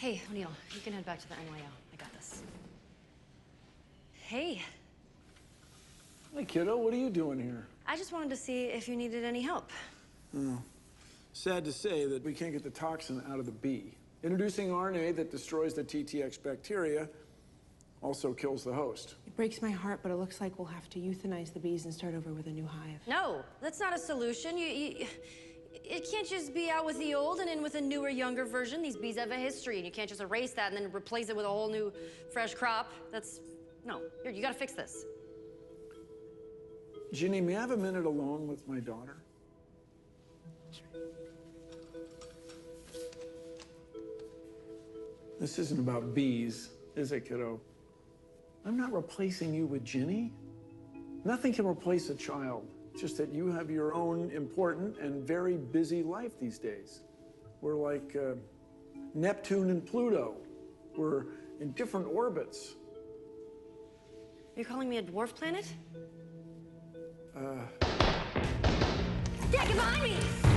Hey, O'Neill, you can head back to the NYO. I got this. Hey, Hey, kiddo, what are you doing here? I just wanted to see if you needed any help. Hmm. Sad to say that we can't get the toxin out of the bee. Introducing RNA that destroys the TTX bacteria also kills the host. It breaks my heart, but it looks like we'll have to euthanize the bees and start over with a new hive. No, that's not a solution. You, you, it can't just be out with the old and in with a newer, younger version. These bees have a history, and you can't just erase that and then replace it with a whole new, fresh crop. That's no. Here, you gotta fix this. Ginny, may I have a minute alone with my daughter? This isn't about bees, is it, kiddo? I'm not replacing you with Ginny. Nothing can replace a child. It's just that you have your own important and very busy life these days. We're like uh, Neptune and Pluto. We're in different orbits. You're calling me a dwarf planet? Uh, get behind me!